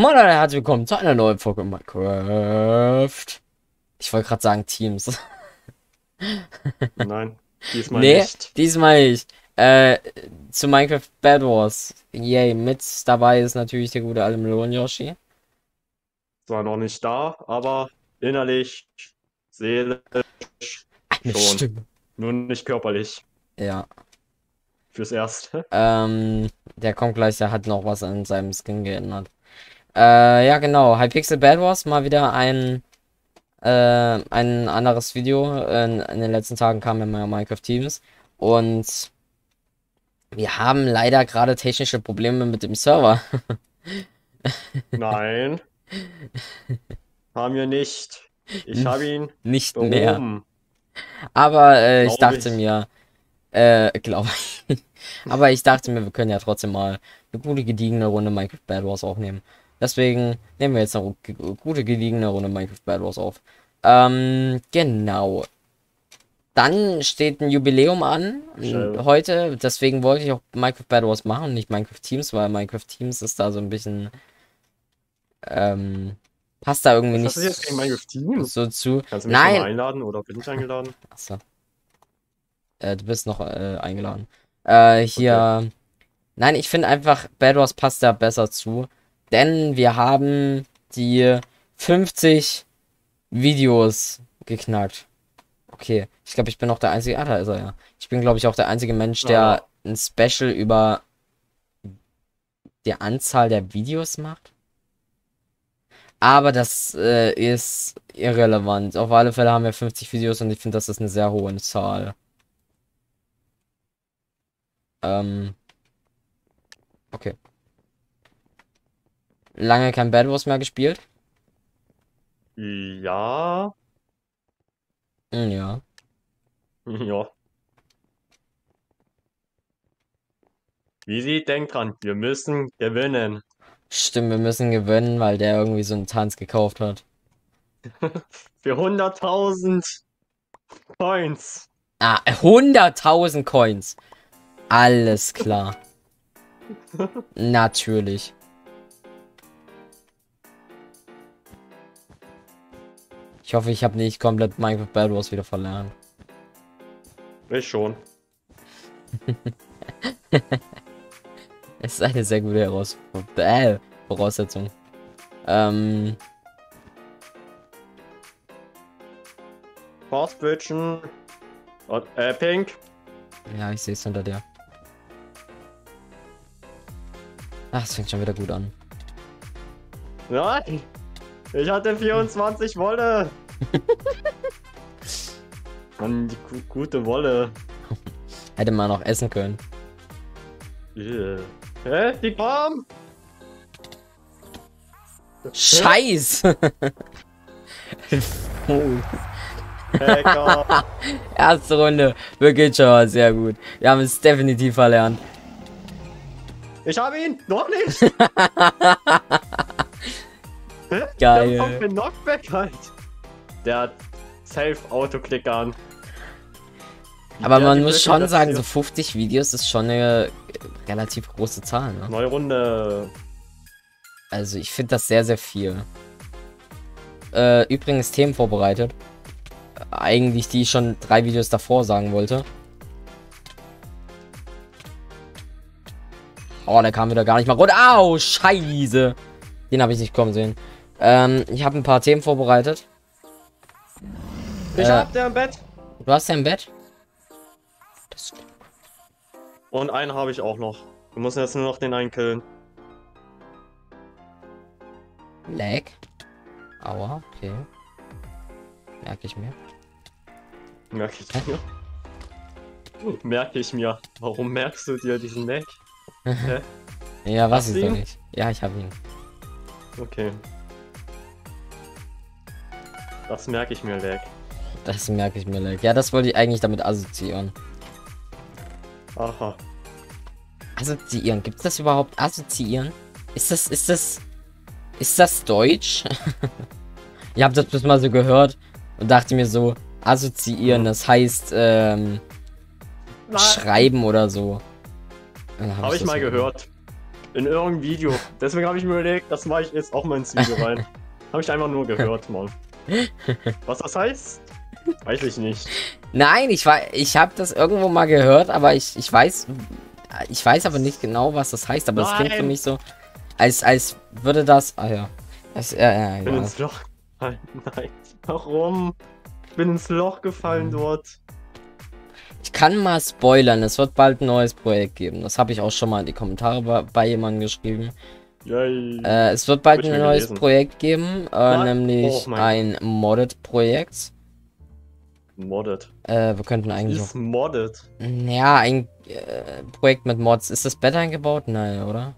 Moin Leute, herzlich willkommen zu einer neuen Folge Minecraft. Ich wollte gerade sagen Teams. Nein, diesmal nee, nicht. diesmal nicht. Äh, zu Minecraft Bad Wars. Yay, mit dabei ist natürlich der gute alte Melon Yoshi. Zwar noch nicht da, aber innerlich, seelisch Eine schon. Stimme. Nur nicht körperlich. Ja. Fürs Erste. Ähm, der kommt gleich, der hat noch was an seinem Skin geändert. Äh, ja genau, Hypixel Bad Wars, mal wieder ein, äh, ein anderes Video. In, in den letzten Tagen kam mal Minecraft Teams und wir haben leider gerade technische Probleme mit dem Server. Nein. Haben wir nicht. Ich habe ihn Nicht mehr. behoben. Aber äh, ich dachte ich. mir, äh, glaube ich. Aber ich dachte mir, wir können ja trotzdem mal eine gute gediegene Runde Minecraft Bad Wars aufnehmen. Deswegen nehmen wir jetzt eine gute gediegene Runde Minecraft Bad Wars auf. Ähm, genau. Dann steht ein Jubiläum an Schön. heute. Deswegen wollte ich auch Minecraft Bad Wars machen, nicht Minecraft Teams, weil Minecraft Teams ist da so ein bisschen ähm, passt da irgendwie Was nicht Teams? so zu. Kannst du mich Nein, einladen oder bin ich eingeladen? Achso. Äh, du bist noch äh, eingeladen. Äh, hier. Nein, ich finde einfach, Bad Wars passt da besser zu. Denn wir haben die 50 Videos geknackt. Okay. Ich glaube, ich bin auch der einzige. Ah, da ist er ja. Ich bin, glaube ich, auch der einzige Mensch, der ein Special über die Anzahl der Videos macht. Aber das äh, ist irrelevant. Auf alle Fälle haben wir 50 Videos und ich finde, das ist eine sehr hohe Zahl. Ähm. Okay. Lange kein Bad Wars mehr gespielt? Ja. Hm, ja. Ja. Wie sie denkt dran, wir müssen gewinnen. Stimmt, wir müssen gewinnen, weil der irgendwie so einen Tanz gekauft hat. Für 100.000 Coins. Ah, 100.000 Coins. Alles klar. Natürlich. Ich hoffe, ich habe nicht komplett Minecraft Bad Wars wieder verlernt. Ich schon. Es ist eine sehr gute Heraus äh, Voraussetzung. Ähm, Forstbridgen. Und, äh, Pink. ja, ich sehe es hinter dir. Ach, es fängt schon wieder gut an. Nein. Ich hatte 24 Wolle. Mann, die gu gute Wolle. Hätte man noch essen können. Yeah. Hä? Die Farm? Scheiße! oh. Erste Runde. Wirklich schon mal sehr gut. Wir haben es definitiv verlernt. Ich habe ihn. Noch nicht. Geil. Der kommt mit Knockback halt. Der hat Safe-Autoclick an. Aber Ja, man muss Blöcke schon sagen, so 50 Videos ist schon eine relativ große Zahl. Ne? Neue Runde. Also ich finde das sehr, sehr viel. Äh, übrigens Themen vorbereitet. Eigentlich, die ich schon drei Videos davor sagen wollte. Oh, der kam wieder gar nicht mal runter. Au, scheiße. Den habe ich nicht kommen sehen. Ähm, ich habe ein paar Themen vorbereitet. Ich Äh. hab der im Bett. Du hast ja im Bett? Und einen habe ich auch noch. Wir müssen jetzt nur noch den einen killen. Lag. Aua, okay. Merke ich mir. Merke ich mir. Merke ich mir. Warum merkst du dir diesen Lag? Ja, was ist doch ihn? nicht. Ja, ich habe ihn. Okay. Das merke ich mir, Lag. Das merke ich mir. Lag. Ja, das wollte ich eigentlich damit assoziieren. Aha. Assoziieren. Gibt es das überhaupt? Assoziieren? Ist das, ist das, ist das Deutsch? ich habe das bis mal so gehört und dachte mir so, assoziieren, das heißt, ähm, schreiben oder so. Dann hab Habe ich das mal so- gehört. In irgendeinem Video. Deswegen habe ich mir überlegt, das mache ich jetzt auch mal ins Video rein. habe ich einfach nur gehört, Mann. Was das heißt? Weiß ich nicht. Nein, ich weiß, ich habe das irgendwo mal gehört, aber ich, ich weiß, ich weiß aber nicht genau, was das heißt. Aber das klingt für mich so, als, als würde das, ah ja, das, äh, Ich bin ja, ins Loch gefallen. Nein. Warum? Ich bin ins Loch gefallen Mhm. dort. Ich kann mal spoilern, es wird bald ein neues Projekt geben. Das habe ich auch schon mal in die Kommentare bei, bei jemandem geschrieben. Äh, es wird bald ein neues gelesen. Projekt geben, äh, nämlich Oh ein Modded-Projekt. modded. Äh, wir könnten eigentlich Ist modded. Ja, ein äh, Projekt mit Mods. Ist das Bett eingebaut? Nein, oder?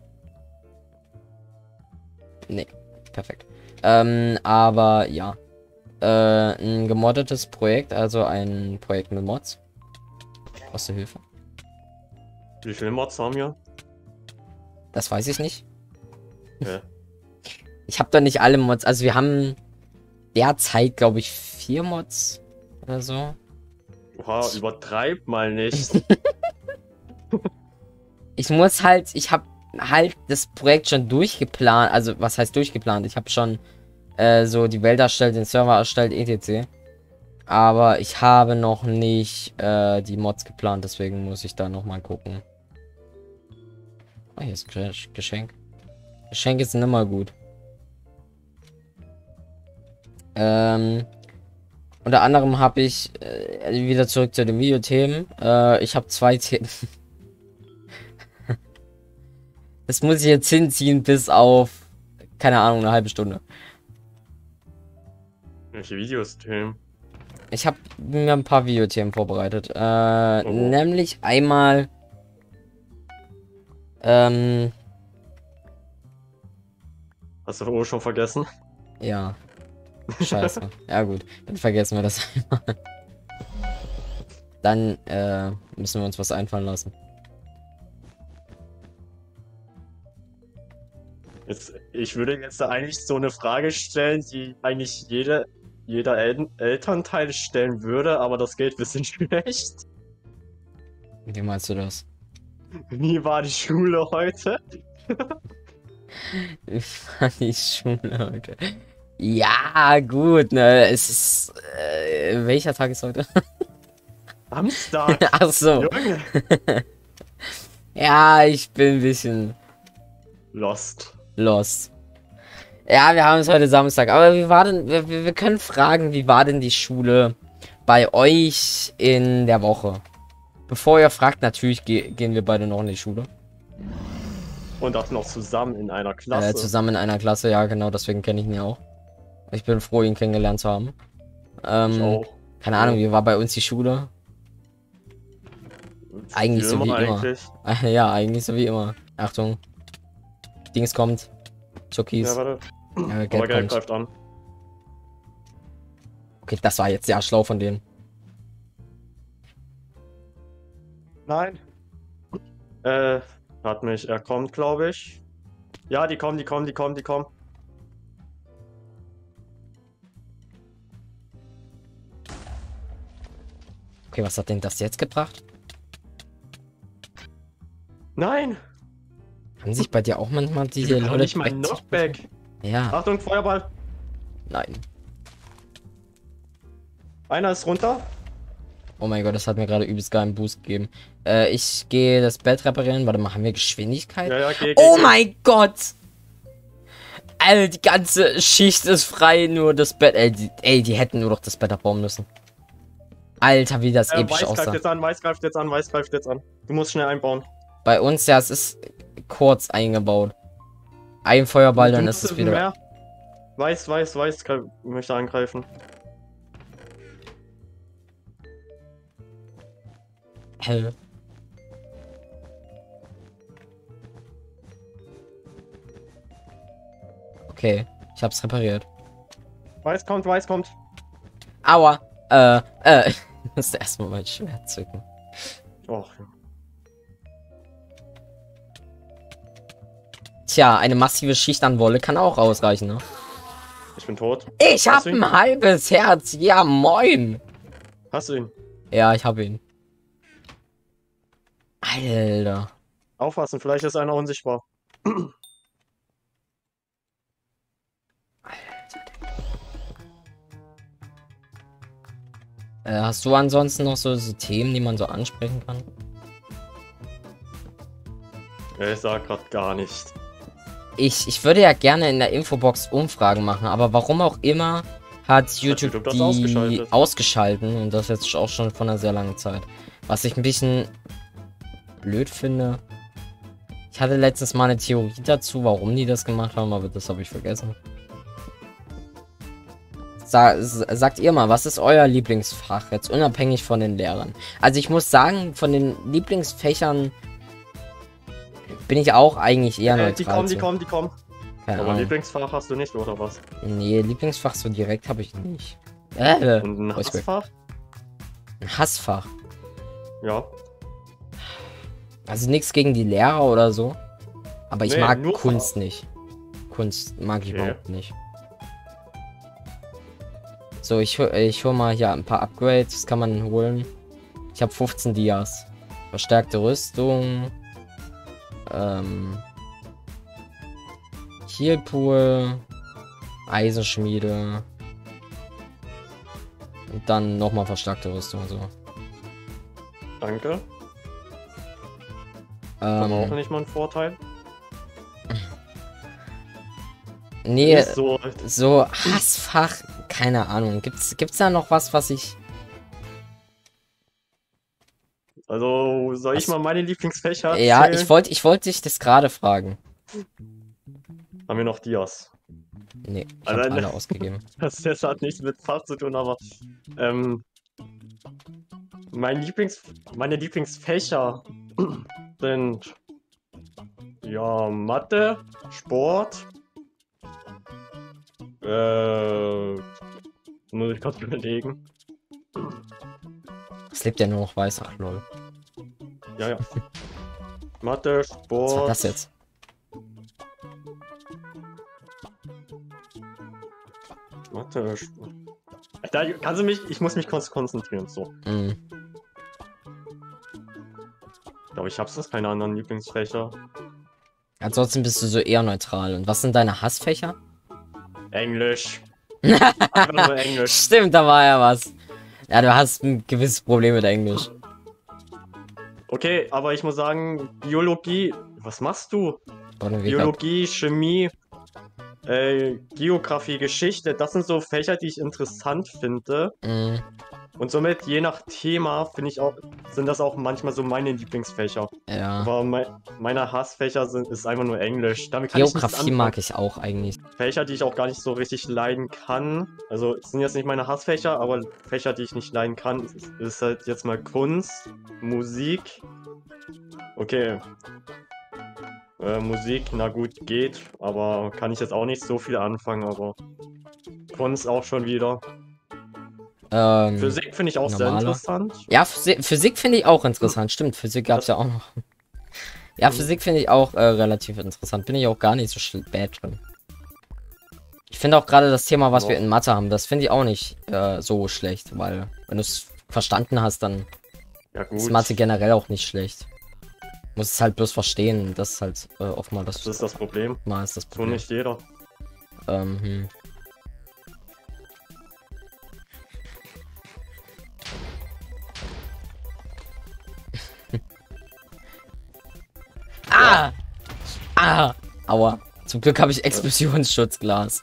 Nee, perfekt. Ähm, aber ja. Äh, ein gemoddetes Projekt, also ein Projekt mit Mods. Aus der Hilfe. Wie viele Mods haben wir? Das weiß ich nicht. Okay. Ich habe da nicht alle Mods. Also wir haben derzeit, glaube ich, vier Mods oder so. Oha, übertreib mal nicht. Ich muss halt, ich habe halt das Projekt schon durchgeplant. Also was heißt durchgeplant? Ich habe schon äh, so die Welt erstellt, den Server erstellt, etc. Aber ich habe noch nicht äh, die Mods geplant, deswegen muss ich da noch mal gucken. Ah, hier ist ein Gesch- Geschenk. Geschenke sind immer gut. Ähm, unter anderem habe ich äh, wieder zurück zu den Videothemen. Äh, ich habe zwei Themen. das muss ich jetzt hinziehen bis auf keine Ahnung eine halbe Stunde. Welche Videos, Tim? Ich habe mir ein paar Videothemen vorbereitet. Äh, Oh. nämlich einmal. Ähm, Hast du oh, schon vergessen? ja. Scheiße. ja gut, dann vergessen wir das einmal. Dann äh, müssen wir uns was einfallen lassen. Jetzt, ich würde jetzt da eigentlich so eine Frage stellen, die eigentlich jede, jeder El Elternteil stellen würde, aber das geht ein bisschen schlecht. Wie meinst du das? Wie war die Schule heute? Wie war die Schule heute? Ja, gut, ne, es ist. Äh, welcher Tag ist heute? Samstag. Ach so. Junge. Ja, ich bin ein bisschen Lost. lost. Ja, wir haben es heute Samstag. Aber wie war denn. Wir, wir wir können fragen, wie war denn die Schule bei euch in der Woche? Bevor ihr fragt, natürlich ge gehen wir beide noch in die Schule. Und auch noch zusammen in einer Klasse. Äh, zusammen in einer Klasse, ja, genau, deswegen kenne ich ihn ja auch. Ich bin froh, ihn kennengelernt zu haben. Ähm. Keine Ahnung, wie war bei uns die Schule? eigentlich so wie immer. eigentlich. ja, eigentlich so wie immer. Achtung. Dings kommt. Ja, Chuckies. warte. Ja, Aber Geld greift an. Okay, das war jetzt sehr schlau von denen. Nein. Äh, hat mich. Er kommt, glaube ich. Ja, die kommen, die kommen, die kommen, die kommen. Okay, was hat denn das jetzt gebracht? Nein! Haben sich bei dir auch manchmal Die diese Leute nicht mal direkt- Knockback. Ja, Achtung, Feuerball. nein. Einer ist runter. Oh mein Gott, das hat mir gerade übelst geilen Boost gegeben. Äh, ich gehe das Bett reparieren. Warte mal, haben wir Geschwindigkeit? Ja, ja, geh, geh, Oh geh. mein Gott! Alter, die ganze Schicht ist frei, nur das Bett. Ey, die, ey, die hätten nur noch das Bett abbauen müssen. Alter, wie das Äh, episch Weiß greift aussah. jetzt an, Weiß greift jetzt an, Weiß greift jetzt an. Du musst schnell einbauen. Bei uns, ja, es ist kurz eingebaut. Ein Feuerball, dann ist es wieder. Mehr. Weiß, Weiß, Weiß möchte angreifen. Hell. Okay, ich hab's repariert. Weiß kommt, Weiß kommt. Aua. Äh, äh. Ich musste erstmal mein Schwert zücken. Och, Tja, eine massive Schicht an Wolle kann auch ausreichen, ne? ich bin tot. Ich hab Hast ihn? ein halbes Herz. Ja, moin. Hast du ihn? Ja, ich hab ihn. Alter. Aufpassen, vielleicht ist einer unsichtbar. Äh, hast du ansonsten noch so, so Themen, die man so ansprechen kann? Ich sag grad gar nicht. Ich, ich würde ja gerne in der Infobox Umfragen machen, aber warum auch immer hat YouTube, YouTube das die ausgeschaltet. ausgeschalten und das jetzt auch schon von einer sehr langen Zeit. Was ich ein bisschen blöd finde. Ich hatte letztens mal eine Theorie dazu, warum die das gemacht haben, aber das habe ich vergessen. Sa sagt ihr mal, was ist euer Lieblingsfach jetzt unabhängig von den Lehrern? Also ich muss sagen, von den Lieblingsfächern bin ich auch eigentlich eher Äh, neutral. die kommen, die kommen, die kommen. Keine Aber Ahnung. Lieblingsfach hast du nicht, oder was? Nee, Lieblingsfach so direkt habe ich nicht. Äh, Und ein weg. Hassfach? ein Hassfach. Ja. Also nichts gegen die Lehrer oder so. Aber ich Nee, mag Kunst nicht. Kunst mag ich Okay. überhaupt nicht. So, ich, ich hole mal hier ein paar Upgrades. Das kann man holen. Ich habe 15 Dias. Verstärkte Rüstung. Ähm. Healpool. Eisenschmiede. Und dann nochmal verstärkte Rüstung. So. Danke. Ähm, nicht mal ein Vorteil. nee, so. so Hassfach, keine Ahnung. Gibt's, gibt's da noch was, was ich. Also, soll ich Was- mal meine Lieblingsfächer Ja, ich wollte ich wollte dich das gerade fragen. Haben wir noch Dias. Nee, ich habe Alleine- alle ausgegeben. Das, das hat nichts mit Fach zu tun, aber ähm, mein Lieblings, meine Lieblingsfächer sind ja Mathe, Sport, äh, muss ich kurz überlegen. Es lebt ja nur noch weiß, ach lol. Ja, ja. Mathe, Was Sport. war das jetzt? Mathe, Sport. Da kannst du mich, ich muss mich kurz konzentrieren. So, Mm. Glaube, ich habe sonst keine anderen Lieblingsfächer. Ansonsten bist du so eher neutral. Und was sind deine Hassfächer? Englisch. Einfach nur Englisch. Stimmt, da war ja was. Ja, du hast ein gewisses Problem mit Englisch. Okay, aber ich muss sagen, Biologie, was machst du? Biologie, Chemie, äh, Geografie, Geschichte, das sind so Fächer, die ich interessant finde. Mm. Und somit, je nach Thema, finde ich auch, sind das auch manchmal so meine Lieblingsfächer. Ja. Aber mei meine Hassfächer sind, ist einfach nur Englisch. Damit ich Geografie anfangen. mag ich auch eigentlich. Fächer, die ich auch gar nicht so richtig leiden kann. Also sind jetzt nicht meine Hassfächer, aber Fächer, die ich nicht leiden kann, ist, ist halt jetzt mal Kunst, Musik. Okay. Äh, Musik, na gut, geht, aber kann ich jetzt auch nicht so viel anfangen, aber Kunst auch schon wieder. Ähm, Physik finde ich auch sehr normale. interessant. Ja, Physik, Physik finde ich auch interessant. Stimmt, Physik gab es ja auch noch. Ja, Physik finde ich auch äh, relativ interessant. Bin ich auch gar nicht so bad drin. Ich finde auch gerade das Thema, was wir Ja. in Mathe haben, das finde ich auch nicht äh, so schlecht, weil wenn du es verstanden hast, dann Ja ist Mathe generell auch nicht schlecht. Muss es halt bloß verstehen. Das ist halt äh, oftmals das, das ist das Problem. mal ist das So Problem. nicht jeder. Ähm, hm. Ah! Ah! Aua. Zum Glück habe ich Explosionsschutzglas.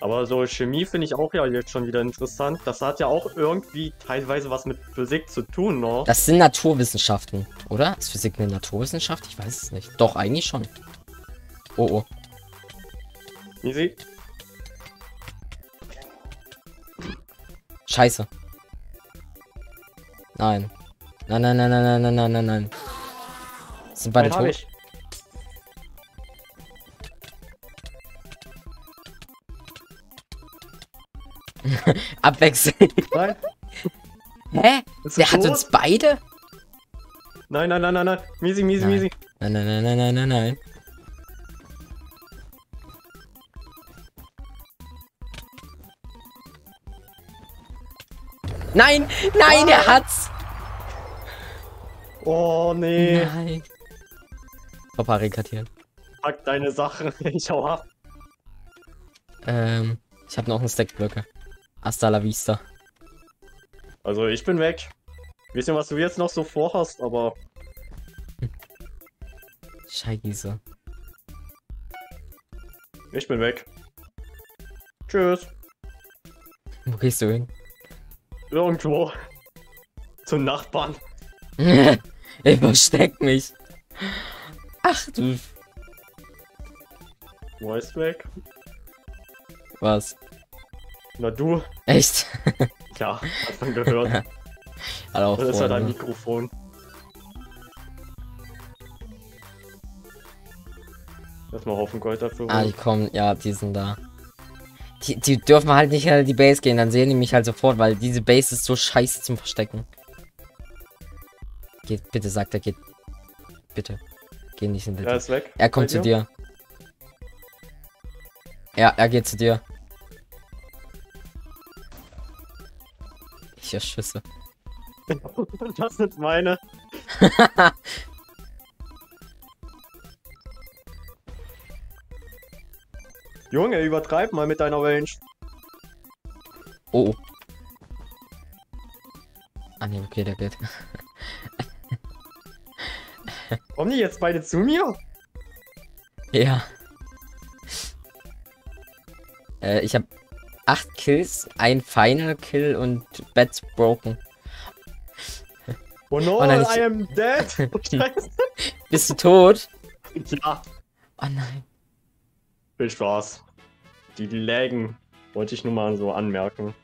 Aber so Chemie finde ich auch ja jetzt schon wieder interessant. Das hat ja auch irgendwie teilweise was mit Physik zu tun, ne? Das sind Naturwissenschaften, oder? Ist Physik eine Naturwissenschaft? Ich weiß es nicht. Doch, eigentlich schon. Oh, oh. Easy. Scheiße. Nein. Nein, nein, nein, nein, nein, nein, nein, nein. Sind beide tot? Ich. Abwechseln. Nein. Hä? Der tot? hat uns beide? Nein, nein, nein, nein, nein. Miesi, miesi, nein. miesi. Nein, nein, nein, nein, nein, nein, nein. Nein, nein, oh. er hat's. Oh nee. Nein. Verbarrikadieren. Pack deine Sachen. Ich hau ab. Ähm, ich habe noch einen Stack Blöcke. Hasta la vista. Also ich bin weg. Wissen, was du jetzt noch so vorhast, aber Scheiße. ich bin weg. Tschüss. Wo gehst du hin? Irgendwo. Zum Nachbarn. ich versteck mich. Ach du. Wo ist weg? Was? Na du. Echt? Ja, hat man gehört. Hallo, Das ist halt ein Freunde. Mikrofon. Erstmal Haufen Gold dafür. Ah, die kommen, ja, die sind da. Die, die dürfen halt nicht hinter die Base gehen, dann sehen die mich halt sofort, weil diese Base ist so scheiße zum Verstecken. Geht, bitte, sagt er, geht. Bitte. Geh nicht hinter er die. ist weg. Er kommt zu dir. Ja, er geht zu dir. Ich erschüsse. Das sind meine. Junge, übertreib mal mit deiner Range. Oh. oh. Ah ne, okay, der geht. Kommen die jetzt beide zu mir? Ja. Äh, ich habe acht Kills, ein Final Kill und Bats broken. Oh no, Oh nein, I am dead. Oh. Bist du tot? ja. Oh nein. Viel Spaß. Die Lägen wollte ich nur mal so anmerken.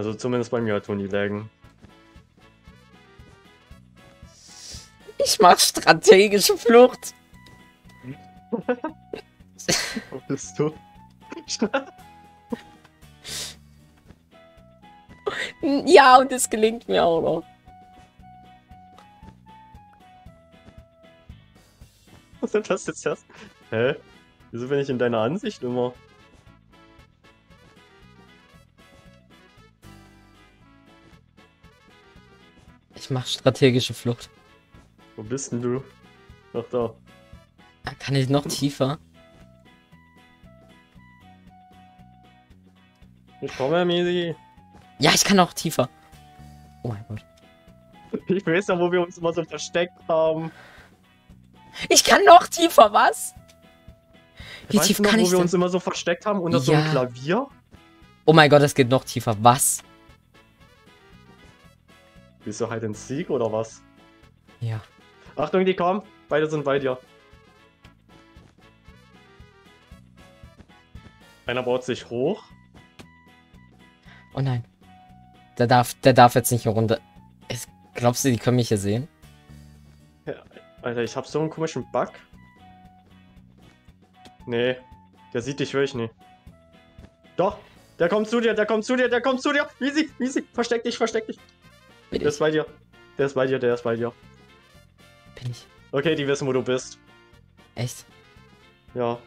Also zumindest bei mir tun die Lägen. Ich mach strategische Flucht. Wo bist du? Ja, und es gelingt mir auch noch. Was ist das jetzt erst? Hä? Wieso bin ich in deiner Ansicht immer? Ich mach strategische Flucht. Wo bist denn du? Ach da. Ah, Kann ich noch tiefer? Ich komme, Misi. Ja, ich kann noch tiefer. Oh mein Gott. Ich weiß ja, wo wir uns immer so versteckt haben. Ich kann noch tiefer, was? Wie Weißt tief noch, kann wo ich wir denn? uns immer so versteckt haben unter so einem Ja. Klavier? Oh mein Gott, es geht noch tiefer. Was? Bist du halt in Sieg oder was? Ja. Achtung, die kommen. Beide sind bei dir. Einer baut sich hoch. Oh nein. Der darf, der darf jetzt nicht hier runter. Es, glaubst du, die können mich hier sehen? Alter, ich hab so einen komischen Bug. Nee, der sieht dich wirklich nicht. Doch, der kommt zu dir, der kommt zu dir, der kommt zu dir. Easy, easy. Versteck dich, versteck dich. Bin Der ist ich? bei dir. Der ist bei dir, der ist bei dir. Bin ich? Okay, die wissen, wo du bist. Echt? Ja.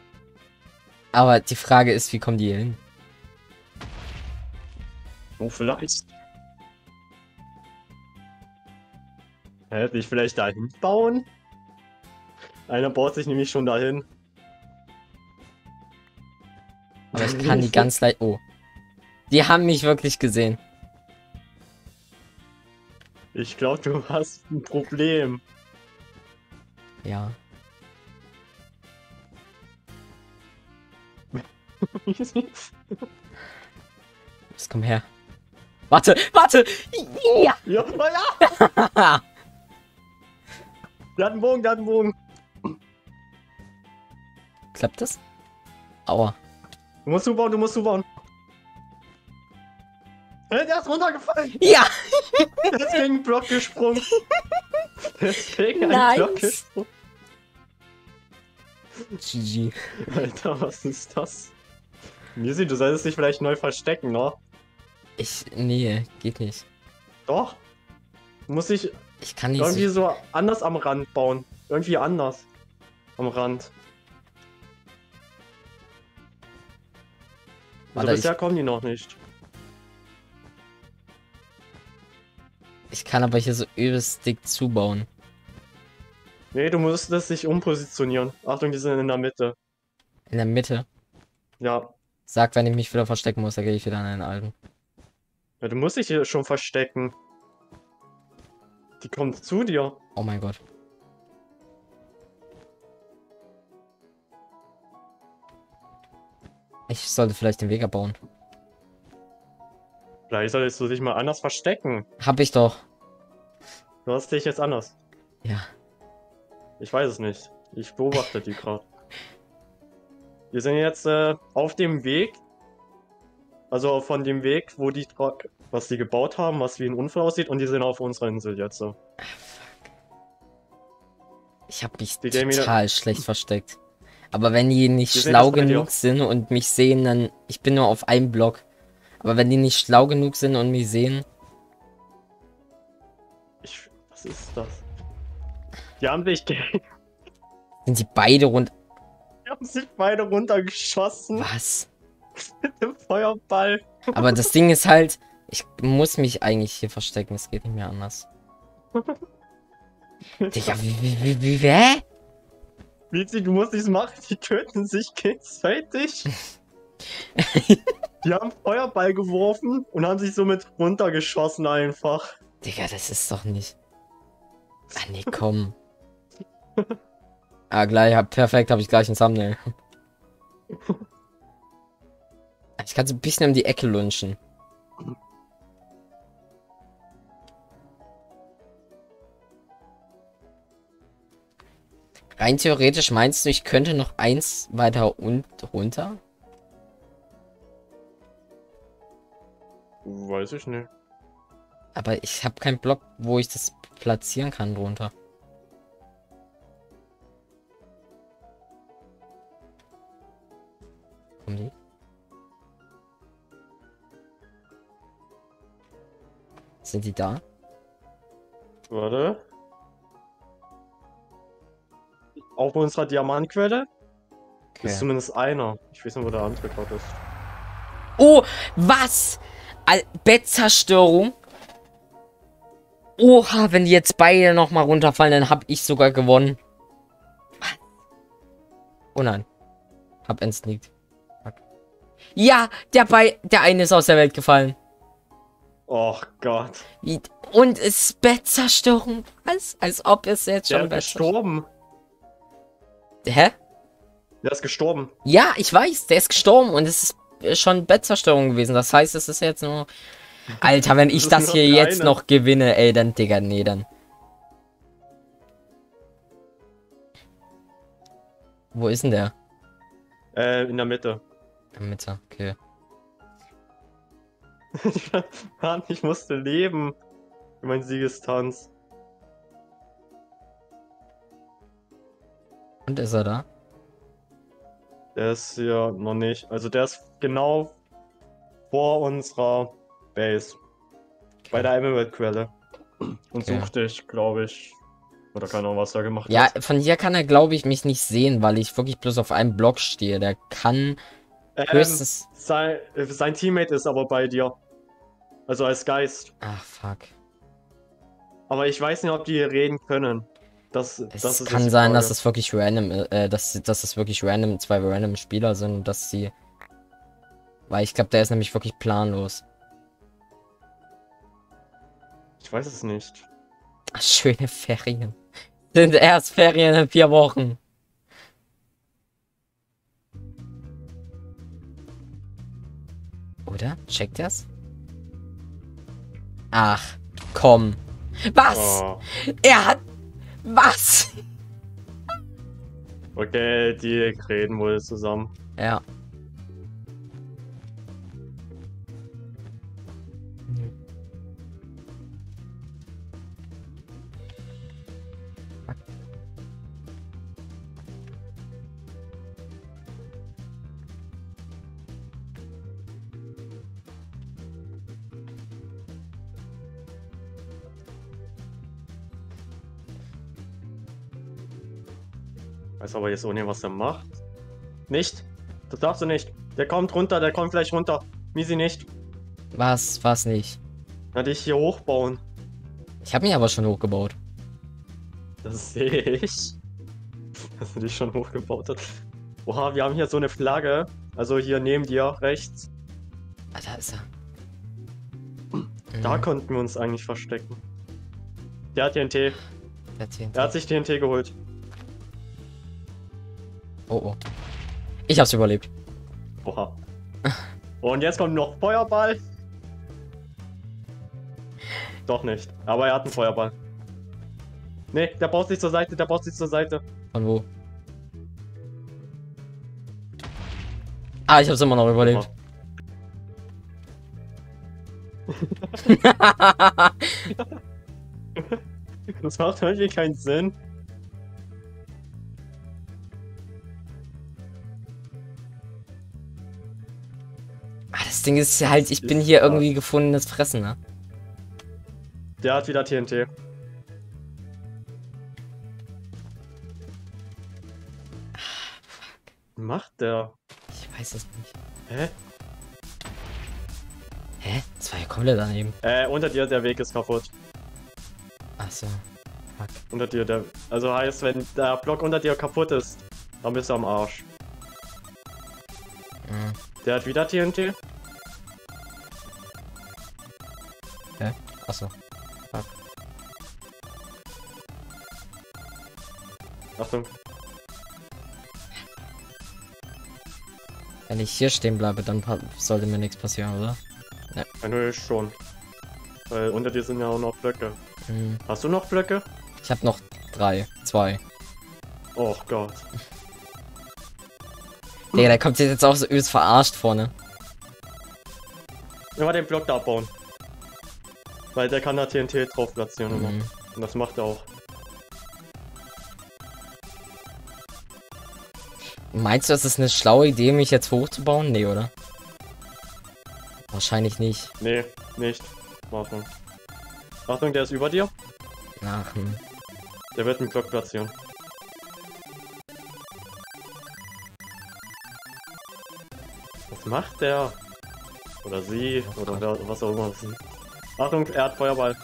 Aber die Frage ist, wie kommen die hier hin? Oh, vielleicht. Hä, will ich vielleicht dahin bauen? Einer baut sich nämlich schon dahin. Aber ich kann die ganz leicht. Oh. Die haben mich wirklich gesehen. Ich glaube, du hast ein Problem. Ja. Jetzt komm her. Warte, warte! Ja! ja, na ja! Der hat einen Bogen, der hat einen Bogen. Klappt das? Aua. Du musst zubauen, du musst zubauen. Hä, der ist runtergefallen. Ja! Einen Block gesprungen. Einen Nice. Block gesprungen. GG. Alter, was ist das? Misi, du solltest dich vielleicht neu verstecken, ne? Ich. Nee, geht nicht. Doch. Du musst dich Ich kann nicht. irgendwie So, so anders am Rand bauen. Irgendwie anders. Am Rand. Also Warte, bisher kommen die noch nicht. Ich kann aber hier so übelst dick zubauen. Nee, du musst das sich umpositionieren. Achtung, die sind in der Mitte. In der Mitte. Ja. Sag, wenn ich mich wieder verstecken muss, dann gehe ich wieder an den alten. ja. Du musst dich hier schon verstecken. Die kommt zu dir. Oh mein Gott. Ich sollte vielleicht den Weg abbauen. Vielleicht solltest du dich mal anders verstecken. Hab ich doch. Du hast dich jetzt anders. Ja. Ich weiß es nicht. Ich beobachte die gerade. Wir sind jetzt äh, auf dem Weg. Also von dem Weg, wo die was die gebaut haben, was wie ein Unfall aussieht, und die sind auf unserer Insel jetzt so. Ich habe mich Die total schlecht versteckt. Aber wenn die nicht Die schlau genug sind und mich sehen, dann. Ich bin nur auf einem Block. Aber wenn die nicht schlau genug sind und mich sehen. Ich, was ist das? Die haben sich, Sind die beide rund. die haben sich beide runtergeschossen Was? mit dem Feuerball. Aber das Ding ist halt. Ich muss mich eigentlich hier verstecken. Es geht nicht mehr anders. Digga, wie, wie, wie, wie, wie, hä? Vizi, du musst nichts machen, die töten sich gegenseitig. die haben Feuerball geworfen und haben sich somit runtergeschossen einfach. Digga, das ist doch nicht. Ah, nee, komm. ah, gleich, hab, perfekt, habe ich gleich ein Thumbnail. Ich kann so ein bisschen um die Ecke lunchen. Rein theoretisch meinst du, ich könnte noch eins weiter und runter? Weiß ich nicht. Aber ich habe keinen Block, wo ich das platzieren kann drunter. Kommen die? Sind die da? Warte. Auf unserer Diamantquelle ist zumindest einer. Ich weiß nicht, wo der andere gerade ist. Oh, was? Al Bettzerstörung? Oha, wenn die jetzt beide nochmal runterfallen, dann hab ich sogar gewonnen. Oh nein. Hab entsneakt. Ja, der bei der eine ist aus der Welt gefallen. Oh Gott. Und es ist Bettzerstörung. Was? Als ob es jetzt Der schon ist Bettzerstörung. gestorben. Hä? Der ist gestorben. Ja, ich weiß, der ist gestorben und es ist schon Bettzerstörung gewesen. Das heißt, es ist jetzt nur. Alter, wenn ich Das das hier jetzt eine. noch gewinne, ey, dann, Digga, nee, dann. Wo ist denn der? Äh, in der Mitte. In der Mitte, okay. Mann, ich musste leben. Für meinen Siegestanz. Und ist er da? Der ist hier noch nicht. Also der ist genau vor unserer Base. Bei der Emerald-Quelle. Und Okay. sucht dich, glaube ich. Oder keine Ahnung, was er gemacht Ja, hat. von hier kann er, glaube ich, mich nicht sehen, weil ich wirklich bloß auf einem Block stehe. Der kann Ähm, höchstens. sein, äh, sein Teammate ist aber bei dir. Also als Geist. Ach, fuck. Aber ich weiß nicht, ob die reden können. Das, Es das kann sein, dass es wirklich random, äh, dass, dass es wirklich random, zwei random Spieler sind und dass sie. Weil ich glaube, der ist nämlich wirklich planlos. Ich weiß es nicht. Ach, schöne Ferien. Sind erst Ferien in vier Wochen. Oder? Checkt er's? Ach, komm. Was? Oh. Er hat. Was? Okay, die reden wohl zusammen. Ja. Weiß aber jetzt nicht, was er macht. Nicht? Das darfst du nicht. Der kommt runter, der kommt gleich runter. Misi nicht. Was? Was nicht? Na, dich hier hochbauen. Ich habe mich aber schon hochgebaut. Das sehe ich. Dass du dich schon hochgebaut hast. Oha, wir haben hier so eine Flagge. Also hier neben dir rechts. Ah, da ist er. Da Mhm, konnten wir uns eigentlich verstecken. Der hat TNT. der TNT. Er hat sich TNT geholt. Oh, oh. Ich hab's überlebt. Oha. Und jetzt kommt noch Feuerball. Doch nicht. Aber er hat einen Feuerball. Nee, der baut sich zur Seite, der baut sich zur Seite. Von wo? Ah, ich hab's immer noch überlebt. Das macht irgendwie keinen Sinn. Ding ist halt, ich bin hier irgendwie gefundenes Fressen, ne? Der hat wieder TNT. Macht der? Ich weiß es nicht. Hä? Hä? Das war ja komplett daneben. Äh, unter dir, der Weg ist kaputt. Achso. Fuck. Unter dir, der. Also heißt, wenn der Block unter dir kaputt ist, dann bist du am Arsch. Mhm. Der hat wieder TNT. Achso. Achtung. Wenn ich hier stehen bleibe, dann sollte mir nichts passieren, oder? Eigentlich schon. Weil unter dir sind ja auch noch Blöcke. Mhm. Hast du noch Blöcke? Ich habe noch drei. Zwei. Oh Gott. Digga, der kommt jetzt auch so übelst verarscht vorne. Immer den Block da abbauen. Weil der kann da TNT drauf platzieren immer. Mhm. Und das macht er auch. Meinst du, das ist eine schlaue Idee, mich jetzt hochzubauen? Nee, oder? Wahrscheinlich nicht. Nee, nicht. Achtung. Achtung, der ist über dir. Ach, hm. Der wird einen Block platzieren. Was macht der? Oder sie, oder wer, was auch immer. Achtung, er hat Feuerball.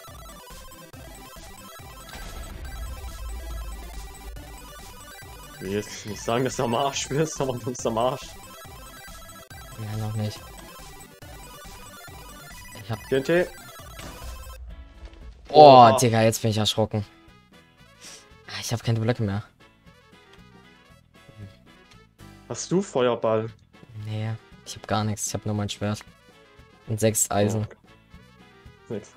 Ich will jetzt nicht sagen, dass du am Arsch bist, aber du bist am Arsch. Ja, noch nicht. Ich hab. TNT. Oh, Oha. Digga, jetzt bin ich erschrocken. Ah, Ich habe keine Blöcke mehr. Hast du Feuerball? Nee, ich habe gar nichts. Ich habe nur mein Schwert. Und sechs Eisen. Oh. Nix.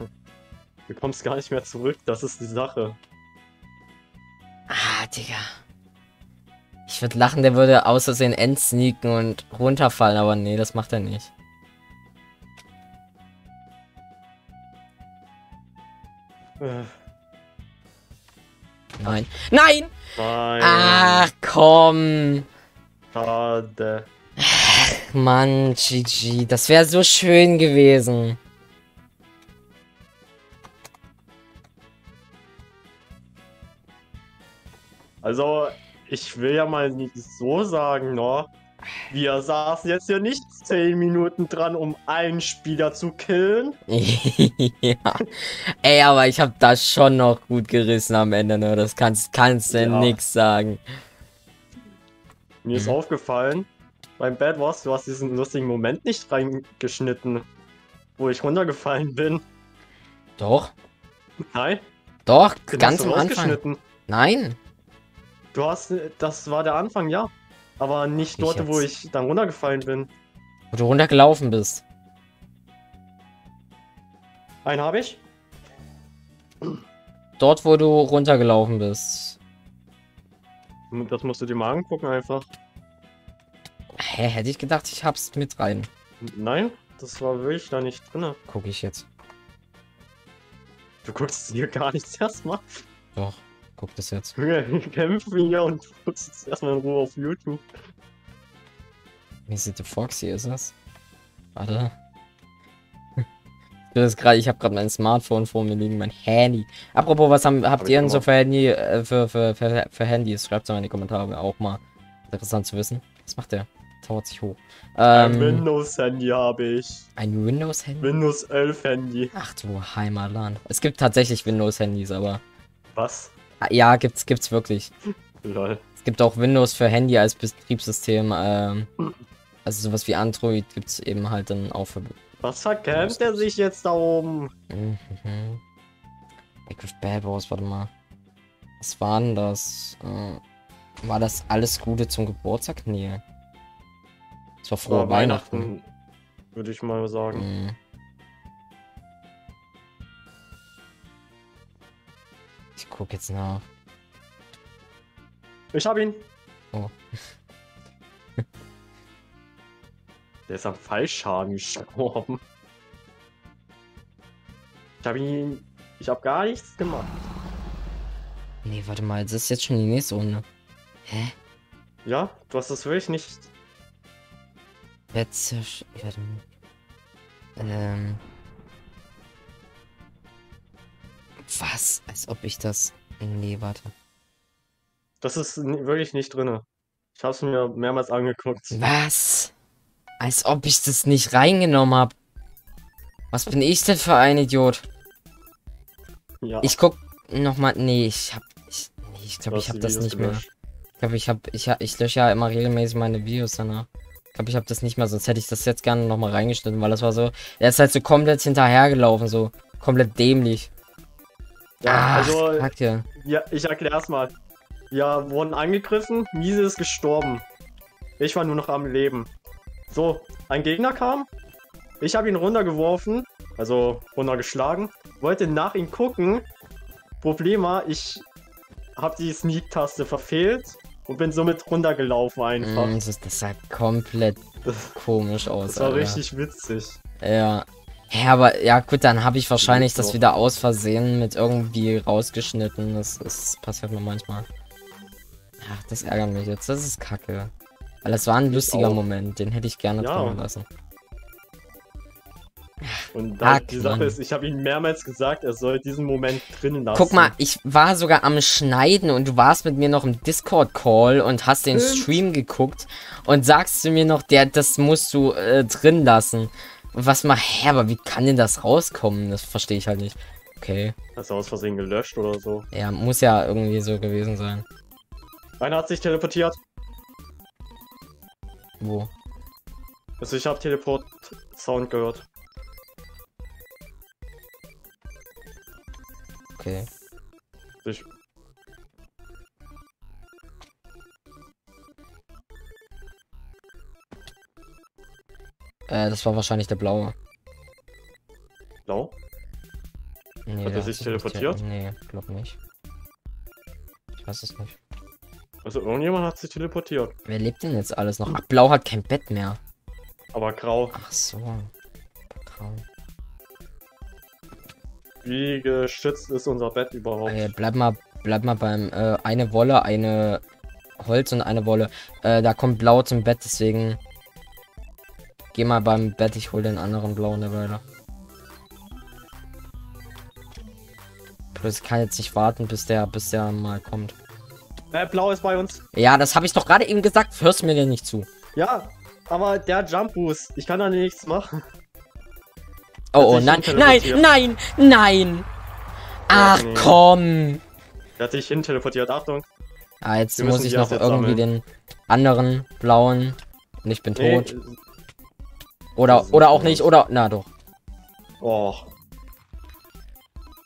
Du kommst gar nicht mehr zurück, das ist die Sache. Ah, Digga. Ich würde lachen, der würde aus Versehen endsneaken und runterfallen, aber nee, das macht er nicht. Äh, Nein. Nein! Nein. Ach, komm! Schade. Mann, GG. Das wäre so schön gewesen. Also, ich will ja mal nicht so sagen, no. Wir saßen jetzt hier nicht 10 Minuten dran, um einen Spieler zu killen. ja. Ey, aber ich habe das schon noch gut gerissen am Ende, ne? Das kannst, kannst du Ja. nix sagen. Mir ist Mhm. aufgefallen, beim Bad Wars, du hast diesen lustigen Moment nicht reingeschnitten, wo ich runtergefallen bin. Doch, Nein, doch, den ganz am Anfang. Nein. Du hast, das war der Anfang, ja. Aber nicht Ich dort, wo jetzt. ich dann runtergefallen bin. Wo du runtergelaufen bist. Einen habe ich. Dort, wo du runtergelaufen bist. Das musst du dir mal angucken einfach. Hä, hätte ich gedacht, ich hab's mit rein. Nein, das war wirklich da nicht drin. Guck ich jetzt. Du guckst hier gar nichts erstmal. Doch, guck das jetzt. Wir kämpfen hier und guckst jetzt erstmal in Ruhe auf YouTube. Wie sieht der Foxy ist das? Warte. Ich, jetzt grad, ich habe gerade mein Smartphone vor mir liegen, mein Handy. Apropos, was haben, habt Hab ihr denn so für, Handy, äh, für, für, für, für Handys? Schreibt es mal in die Kommentare, auch mal interessant zu wissen. Was macht der? tauert sich hoch. Ein Ähm, Windows-Handy habe ich. ein Windows-Handy? Windows 11 Handy. Ach du Heimatland. Es gibt tatsächlich Windows-Handys, aber. Was? Ja, gibt's, gibt's wirklich. Lol. Es gibt auch Windows für Handy als Betriebssystem. Ähm, also sowas wie Android gibt's eben halt dann auch für. Was verkämmt er sich jetzt da oben? Mhm. Minecraft Bad Wars, warte mal. Was war denn das? Äh, war das alles Gute zum Geburtstag? Nee. Es war frohe Weihnachten. Weihnachten, würde ich mal sagen. Mhm. Ich guck jetzt nach. Ich hab ihn. Oh. Der ist am Fallschaden gestorben. Ich hab ihn. Ich hab gar nichts gemacht. Nee, warte mal, das ist jetzt schon die nächste Runde. Hä? Ja, du hast das wirklich nicht. Betzisch. Warte mal. Ähm. Was? Als ob ich das. Nee, warte. Das ist wirklich nicht drinne. Ich hab's mir mehrmals angeguckt. Was? Als ob ich das nicht reingenommen hab. Was bin ich denn für ein Idiot? Ja, Ich guck nochmal. Nee, ich hab. Ich, nee, ich glaube, ich hab das Videos nicht mehr. gelöscht. Ich glaube, ich hab. Ich, ich lösche ja immer regelmäßig meine Videos danach. Ich glaube, ich habe das nicht mehr, sonst hätte ich das jetzt gerne nochmal reingeschnitten, weil das war so. Er ist halt so komplett hinterhergelaufen, so. Komplett dämlich. Ja, Ach, also, Kacke. ja, ich erklär's mal. Wir wurden angegriffen, Miese ist gestorben. Ich war nur noch am Leben. So, ein Gegner kam. Ich habe ihn runtergeworfen, also runtergeschlagen. Wollte nach ihm gucken. Problem war, ich habe die Sneak-Taste verfehlt und bin somit runtergelaufen einfach. Mm, das, das sah komplett komisch aus. Das war Alter. richtig witzig. Ja. Ja, aber ja gut, dann habe ich wahrscheinlich das wieder aus Versehen mit irgendwie rausgeschnitten. Das, das passiert mir manchmal. Ach, das ärgert mich jetzt. Das ist kacke. Weil das war ein lustiger. Moment. Den hätte ich gerne Ja. drin lassen. Und da, Fuck, die Sache Mann. ist, ich habe ihm mehrmals gesagt, er soll diesen Moment drin lassen. Guck mal, ich war sogar am Schneiden und du warst mit mir noch im Discord-Call und hast den. Stream geguckt und sagst du mir noch, der, das musst du äh, drin lassen. Und was mal, hä, aber wie kann denn das rauskommen? Das verstehe ich halt nicht. Okay. Hast du aus Versehen gelöscht oder so? Ja, muss ja irgendwie so gewesen sein. Einer hat sich teleportiert. Wo? Also ich habe Teleport-Sound gehört. Okay. Ich, Äh, das war wahrscheinlich der blaue. blau? Nee, Hat er sich nicht teleportiert? Nee, glaub nicht. Ich weiß es nicht. Also irgendjemand hat sich teleportiert. Wer lebt denn jetzt alles noch? Ach, blau hat kein Bett mehr. Aber grau. Ach so. Grau. Wie geschützt ist unser Bett überhaupt? Äh, bleib mal, bleib mal beim äh, eine Wolle, eine Holz und eine Wolle. Äh, da kommt blau zum Bett, deswegen geh mal beim Bett, ich hol den anderen blauen derweil. Plus ich kann jetzt nicht warten, bis der, bis der mal kommt. Äh, blau ist bei uns. Ja, das habe ich doch gerade eben gesagt. Hörst mir denn nicht zu? Ja, aber der Jump Boost, ich kann da nichts machen. Oh, oh, nein, nein, nein, nein. Ach, nee. komm. Der hat sich hin teleportiert. Achtung. Ah, jetzt muss ich noch irgendwie sammeln. den anderen blauen. Und ich bin Nee, tot. Oder, oder auch nicht, oder. Na doch. Oh,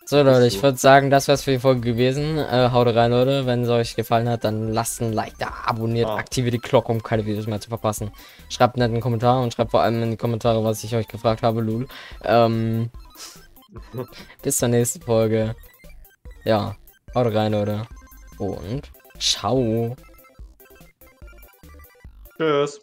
So, Leute, ich würde sagen, das wär's für die Folge gewesen. Äh, haut rein, Leute. Wenn es euch gefallen hat, dann lasst ein Like da, abonniert, Ah. aktiviert die Glocke, um keine Videos mehr zu verpassen. Schreibt einen netten Kommentar und schreibt vor allem in die Kommentare, was ich euch gefragt habe, Lul. Ähm, bis zur nächsten Folge. Ja, haut rein, Leute. Und ciao. tschüss.